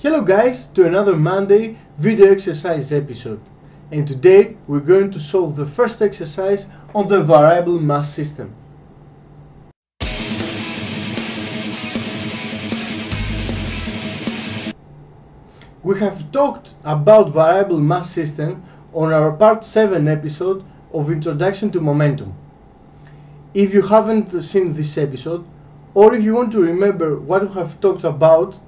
Hello guys to another Monday video exercise episode and today we're going to solve the first exercise on the variable mass system. We have talked about variable mass system on our part 7 episode of Introduction to Momentum. If you haven't seen this episode or if you want to remember what we have talked about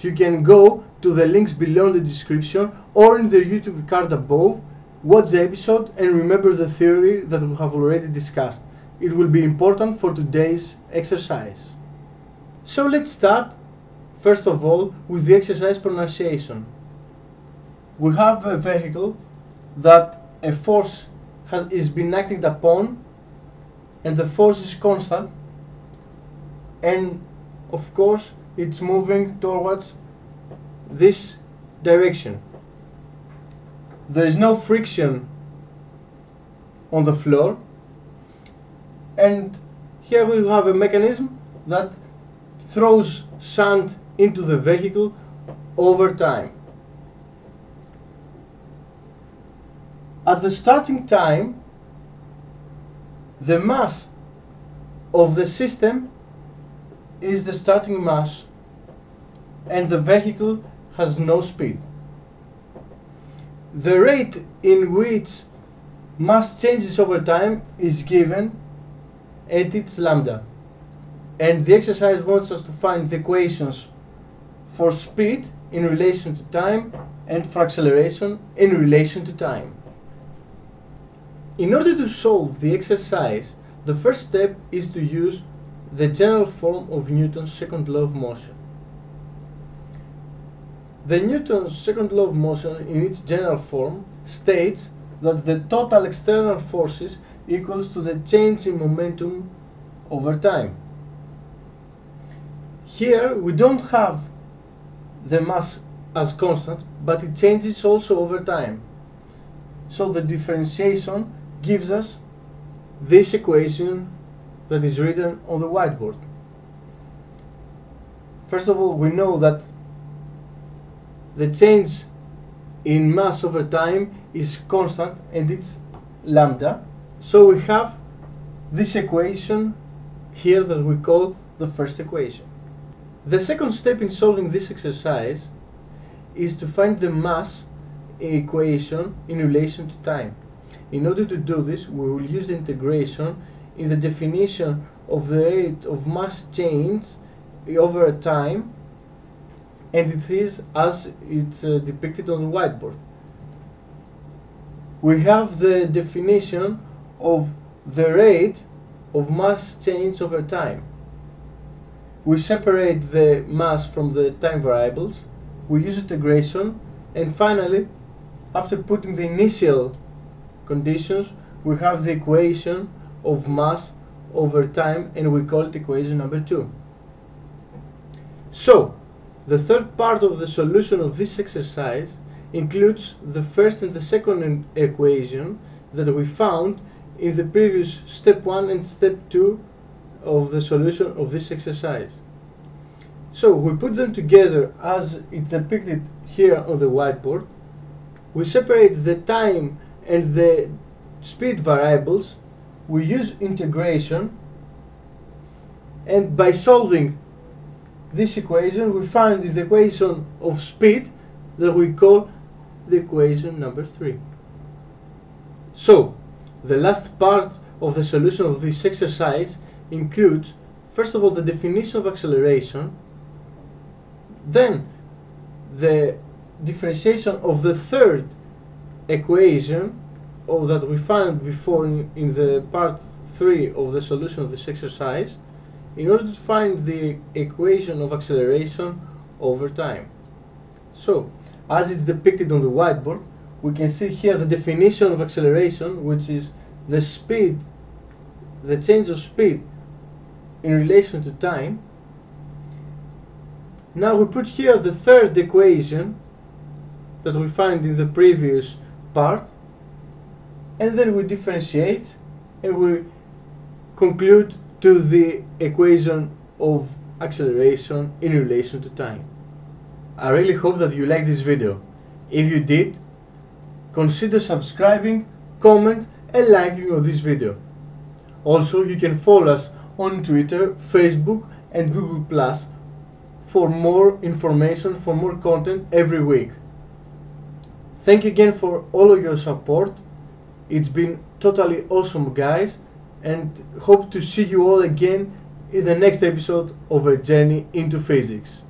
you can go to the links below in the description or in the YouTube card above, watch the episode and remember the theory that we have already discussed. It will be important for today's exercise. So let's start first of all with the exercise pronunciation. We have a vehicle that a force has is been acted upon and the force is constant and of course it's moving towards this direction. There is no friction on the floor and here we have a mechanism that throws sand into the vehicle over time. At the starting time the mass of the system is the starting mass and the vehicle has no speed. The rate in which mass changes over time is given at it's lambda. And the exercise wants us to find the equations for speed in relation to time and for acceleration in relation to time. In order to solve the exercise, the first step is to use the general form of Newton's second law of motion. The Newton's second law of motion in its general form states that the total external forces equals to the change in momentum over time. Here we don't have the mass as constant, but it changes also over time. So the differentiation gives us this equation that is written on the whiteboard. First of all, we know that the change in mass over time is constant and it's lambda. So we have this equation here that we call the first equation. The second step in solving this exercise is to find the mass equation in relation to time. In order to do this, we will use the integration in the definition of the rate of mass change over time and it is as it's uh, depicted on the whiteboard. We have the definition of the rate of mass change over time. We separate the mass from the time variables, we use integration, and finally, after putting the initial conditions, we have the equation of mass over time and we call it equation number 2. So, the third part of the solution of this exercise includes the first and the second equation that we found in the previous step 1 and step 2 of the solution of this exercise. So we put them together as it's depicted here on the whiteboard. We separate the time and the speed variables. We use integration and by solving this equation we find is the equation of speed that we call the equation number 3. So, the last part of the solution of this exercise includes first of all the definition of acceleration, then the differentiation of the third equation or that we found before in, in the part 3 of the solution of this exercise in order to find the equation of acceleration over time. So, as it's depicted on the whiteboard, we can see here the definition of acceleration, which is the speed, the change of speed in relation to time. Now we put here the third equation that we find in the previous part, and then we differentiate and we conclude to the equation of acceleration in relation to time. I really hope that you liked this video. If you did, consider subscribing, comment and liking of this video. Also, you can follow us on Twitter, Facebook and Google Plus for more information, for more content every week. Thank you again for all of your support. It's been totally awesome guys and hope to see you all again in the next episode of a journey into physics.